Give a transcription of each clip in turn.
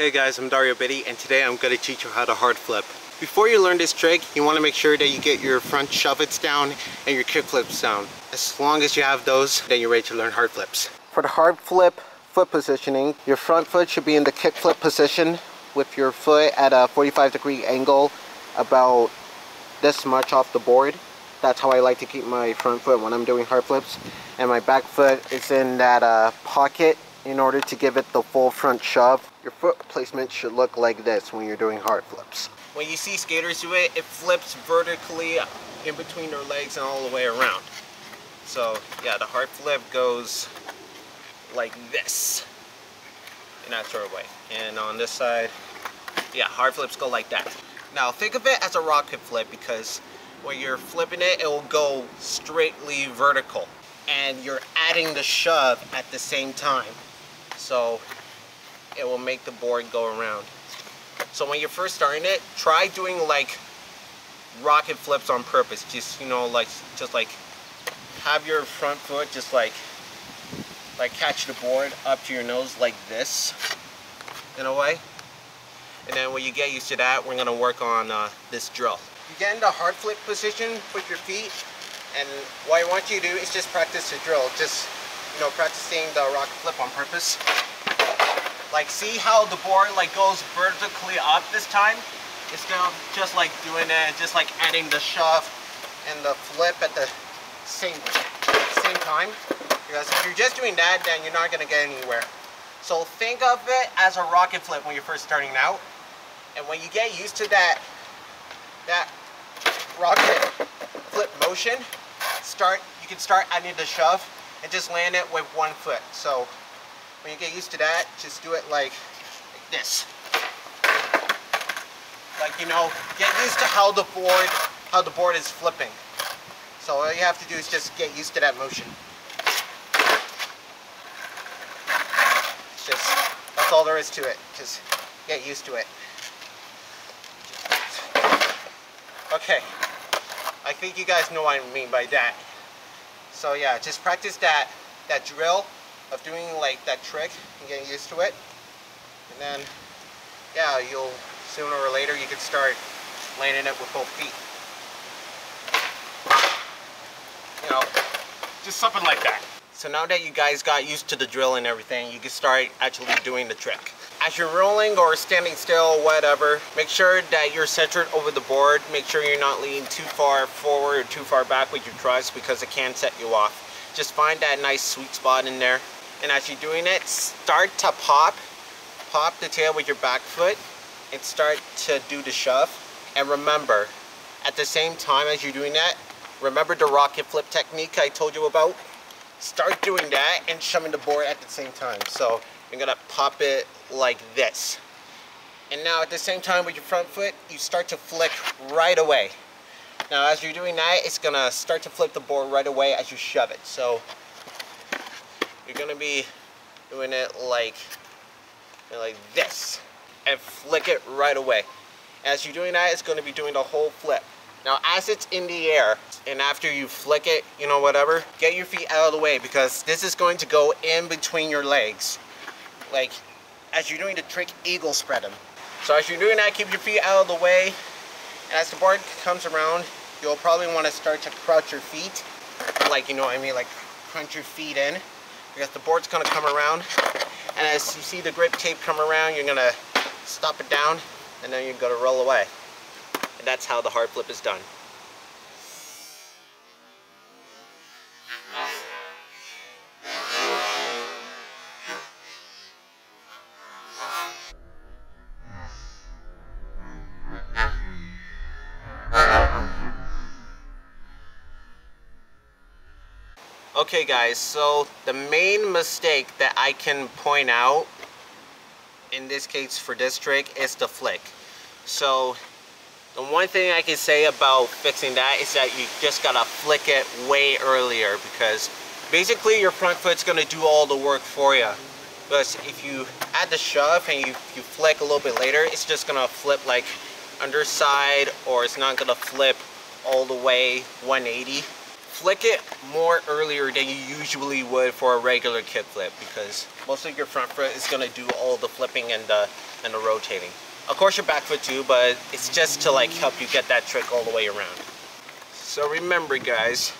Hey guys, I'm Dare Obidi and today I'm going to teach you how to hard flip. Before you learn this trick, you want to make sure that you get your front shove-its down and your kick flips down. As long as you have those, then you're ready to learn hard flips. For the hard flip foot positioning, your front foot should be in the kick flip position with your foot at a 45 degree angle about this much off the board. That's how I like to keep my front foot when I'm doing hard flips. And my back foot is in that uh, pocket in order to give it the full front shove. Your foot placement should look like this when you're doing hard flips. When you see skaters do it, it flips vertically in between their legs and all the way around. So yeah, the hard flip goes like this in that sort of way. And on this side, yeah, hard flips go like that. Now think of it as a rocket flip because when you're flipping it, it will go straightly vertical. And you're adding the shove at the same time. So it will make the board go around. So when you're first starting it, try doing like rocket flips on purpose. Just, you know, like, just like have your front foot just like, like catch the board up to your nose like this, in a way. And then when you get used to that, we're gonna work on uh, this drill. You get into hard flip position with your feet, and what I want you to do is just practice the drill. Just, you know, practicing the rocket flip on purpose. Like see how the board like goes vertically up this time? Instead of just like doing it, just like adding the shove and the flip at the same, same time. Because if you're just doing that, then you're not gonna get anywhere. So think of it as a rocket flip when you're first starting out. And when you get used to that, that rocket flip motion, start, you can start adding the shove and just land it with one foot. So when you get used to that, just do it like, like this. Like, you know, get used to how the board, how the board is flipping. So all you have to do is just get used to that motion. Just, that's all there is to it. Just get used to it. Okay, I think you guys know what I mean by that. So yeah, just practice that, that drill of doing like that trick and getting used to it. And then, yeah, you'll sooner or later you can start landing it with both feet. You know, just something like that. So now that you guys got used to the drill and everything, you can start actually doing the trick. As you're rolling or standing still, whatever, make sure that you're centered over the board. Make sure you're not leaning too far forward or too far back with your truss because it can set you off. Just find that nice sweet spot in there and as you're doing it, start to pop, pop the tail with your back foot and start to do the shove. And remember, at the same time as you're doing that, remember the rocket flip technique I told you about? Start doing that and shoving the board at the same time. So you're gonna pop it like this. And now at the same time with your front foot, you start to flick right away. Now as you're doing that, it's gonna start to flip the board right away as you shove it. So you're gonna be doing it like, like this and flick it right away. As you're doing that, it's gonna be doing the whole flip. Now, as it's in the air, and after you flick it, you know, whatever, get your feet out of the way because this is going to go in between your legs. Like, as you're doing the trick, eagle spread them. So as you're doing that, keep your feet out of the way. And as the board comes around, you'll probably want to start to crouch your feet. Like, you know what I mean? Like, crunch your feet in because the board's going to come around and as you see the grip tape come around you're going to stop it down and then you're going to roll away. And that's how the hard flip is done Okay guys, so the main mistake that I can point out in this case for this trick is the flick. So the one thing I can say about fixing that is that you just gotta flick it way earlier because basically your front foot's gonna do all the work for you. But if you add the shove and you, you flick a little bit later, it's just gonna flip like underside or it's not gonna flip all the way 180 flick it more earlier than you usually would for a regular kickflip because most of your front foot is gonna do all the flipping and the and the rotating. Of course your back foot too, but it's just to like help you get that trick all the way around. So remember guys,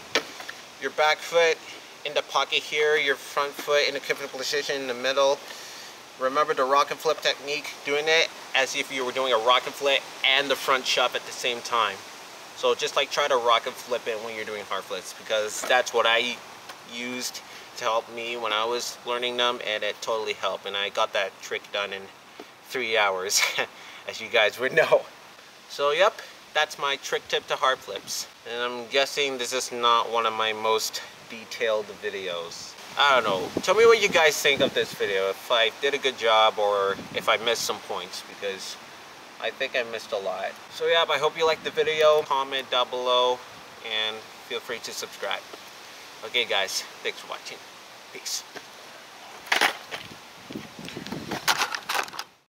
your back foot in the pocket here, your front foot in the kickflip position in the middle. Remember the rocket flip technique, doing it as if you were doing a rocket flip and the front shove at the same time. So just like try to rocket flip it when you're doing hard flips because that's what I used to help me when I was learning them and it totally helped and I got that trick done in three hours as you guys would know. So yep, that's my trick tip to hard flips. And I'm guessing this is not one of my most detailed videos. I don't know. Tell me what you guys think of this video. If I did a good job or if I missed some points because I think I missed a lot. So yeah, I hope you liked the video. Comment down below and feel free to subscribe. Okay guys, thanks for watching. Peace.